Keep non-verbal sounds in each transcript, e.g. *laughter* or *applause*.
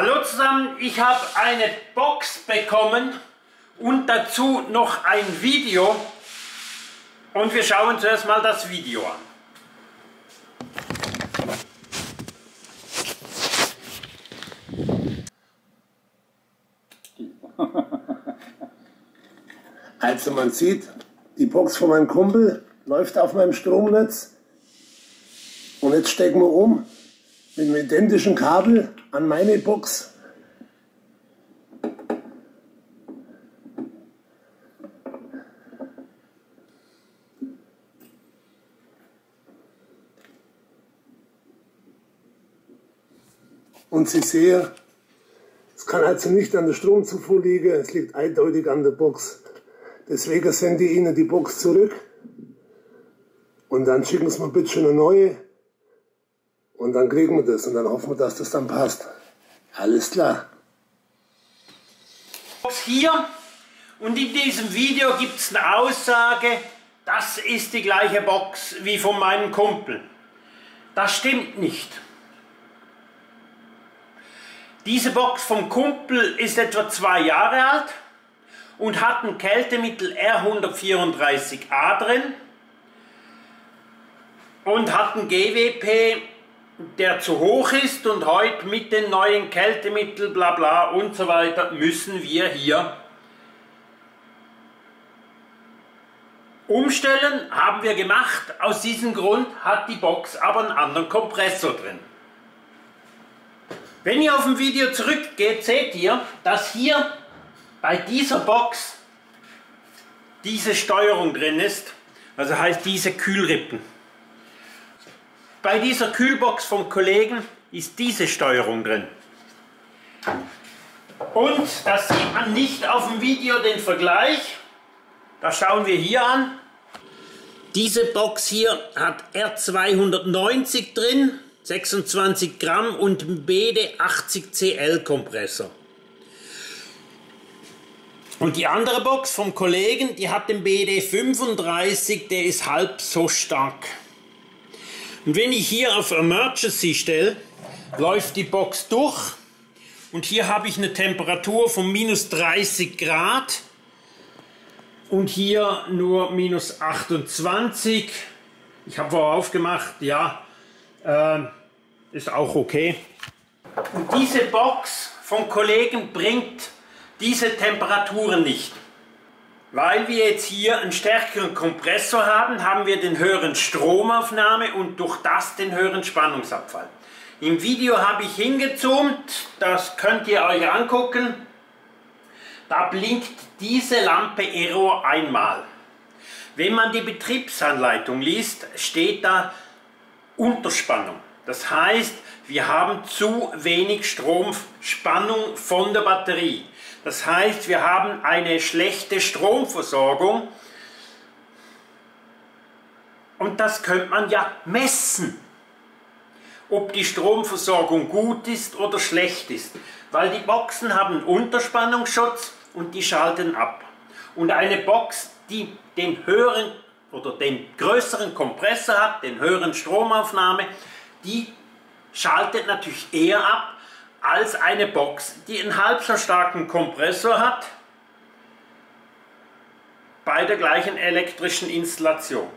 Hallo zusammen, ich habe eine Box bekommen und dazu noch ein Video. Und wir schauen zuerst mal das Video an. *laughs* Also man sieht, die Box von meinem Kumpel läuft auf meinem Stromnetz. Und jetzt stecken wir um mit einem identischen Kabel an meine Box. Und Sie sehen, es kann also nicht an der Stromzufuhr liegen, es liegt eindeutig an der Box. Deswegen sende ich Ihnen die Box zurück und dann schicken Sie mir bitte schon eine neue und dann kriegen wir das und dann hoffen wir, dass das dann passt. Alles klar. Hier und in diesem Video gibt es eine Aussage, das ist die gleiche Box wie von meinem Kumpel. Das stimmt nicht. Diese Box vom Kumpel ist etwa zwei Jahre alt und hat ein Kältemittel R134a drin und hat ein GWP, der zu hoch ist und heute mit den neuen Kältemitteln bla bla und so weiter müssen wir hier umstellen, haben wir gemacht. Aus diesem Grund hat die Box aber einen anderen Kompressor drin. Wenn ihr auf dem Video zurückgeht, seht ihr, dass hier bei dieser Box diese Steuerung drin ist, also heißt diese Kühlrippen. Bei dieser Kühlbox vom Kollegen ist diese Steuerung drin. Und das sieht man nicht auf dem Video den Vergleich. Das schauen wir hier an. Diese Box hier hat R290 drin 26 Gramm und BD 80 CL Kompressor. Und die andere Box vom Kollegen, die hat den BD 35, der ist halb so stark. Und wenn ich hier auf Emergency stelle, läuft die Box durch und hier habe ich eine Temperatur von minus 30 Grad und hier nur minus 28. Ich habe vorher aufgemacht, ja, äh, ist auch okay. Und diese Box vom Kollegen bringt diese Temperaturen nicht. Weil wir jetzt hier einen stärkeren Kompressor haben, haben wir den höheren Stromaufnahme und durch das den höheren Spannungsabfall. Im Video habe ich hingezoomt, das könnt ihr euch angucken. Da blinkt diese Lampe Error einmal. Wenn man die Betriebsanleitung liest, steht da Unterspannung. Das heißt, wir haben zu wenig Stromspannung von der Batterie. Das heißt, wir haben eine schlechte Stromversorgung und das könnte man ja messen, ob die Stromversorgung gut ist oder schlecht ist. Weil die Boxen haben Unterspannungsschutz und die schalten ab. Und eine Box, die den höheren oder den größeren Kompressor hat, den höheren Stromaufnahme, die schaltet natürlich eher ab als eine Box, die einen halb so starken Kompressor hat bei der gleichen elektrischen Installation.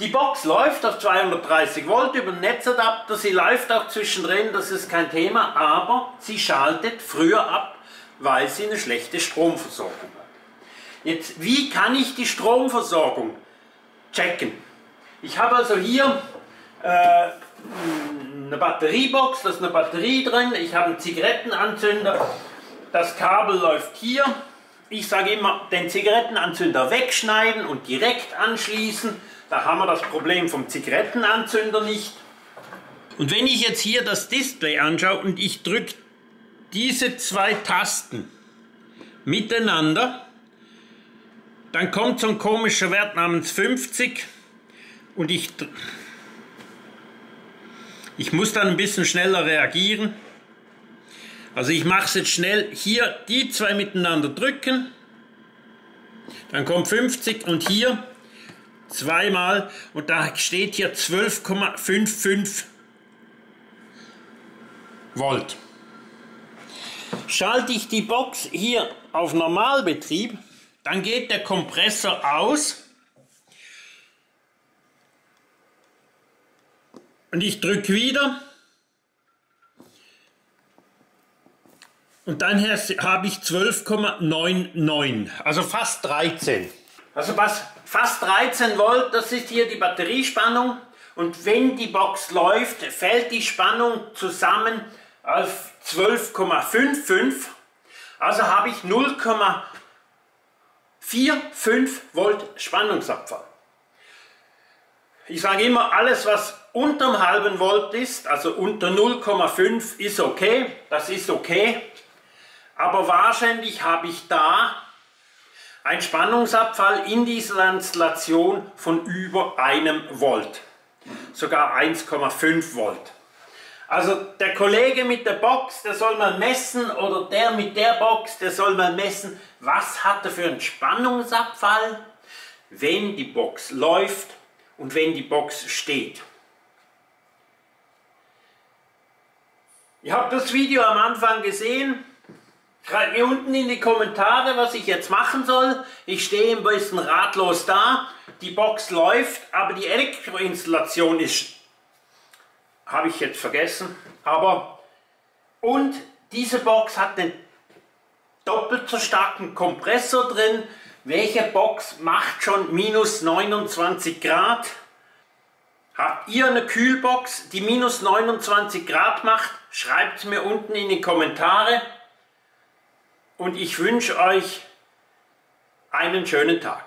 Die Box läuft auf 230 Volt über den Netzadapter, sie läuft auch zwischendrin, das ist kein Thema, aber sie schaltet früher ab, weil sie eine schlechte Stromversorgung hat. Jetzt, wie kann ich die Stromversorgung checken? Ich habe also hier äh, eine Batteriebox, da ist eine Batterie drin, ich habe einen Zigarettenanzünder, das Kabel läuft hier. Ich sage immer, den Zigarettenanzünder wegschneiden und direkt anschließen, da haben wir das Problem vom Zigarettenanzünder nicht. Und wenn ich jetzt hier das Display anschaue und ich drücke diese zwei Tasten miteinander, dann kommt so ein komischer Wert namens 50 und ich, ich muss dann ein bisschen schneller reagieren. Also ich mache es jetzt schnell. Hier die zwei miteinander drücken. Dann kommt 50 und hier zweimal und da steht hier 12,55. Volt. Schalte ich die Box hier auf Normalbetrieb, dann geht der Kompressor aus und ich drücke wieder und dann habe ich 12,99, also fast 13. Also was fast 13 Volt, das ist hier die Batteriespannung und wenn die Box läuft, fällt die Spannung zusammen auf 12,55. Also habe ich 0,45 Volt Spannungsabfall. Ich sage immer, alles was unter einem halben Volt ist, also unter 0,5 ist okay, das ist okay. Aber wahrscheinlich habe ich da einen Spannungsabfall in dieser Installation von über einem Volt sogar 1,5 Volt. Also der Kollege mit der Box, der soll mal messen, oder der mit der Box, der soll mal messen, was hat er für einen Spannungsabfall, wenn die Box läuft und wenn die Box steht. Ihr habt das Video am Anfang gesehen. Schreibt mir unten in die Kommentare, was ich jetzt machen soll. Ich stehe ein bisschen ratlos da. Die Box läuft, aber die Elektroinstallation ist, habe ich jetzt vergessen. Aber, und diese Box hat den doppelt so starken Kompressor drin. Welche Box macht schon minus 29 Grad? Habt ihr eine Kühlbox, die minus 29 Grad macht? Schreibt es mir unten in die Kommentare und ich wünsche euch einen schönen Tag.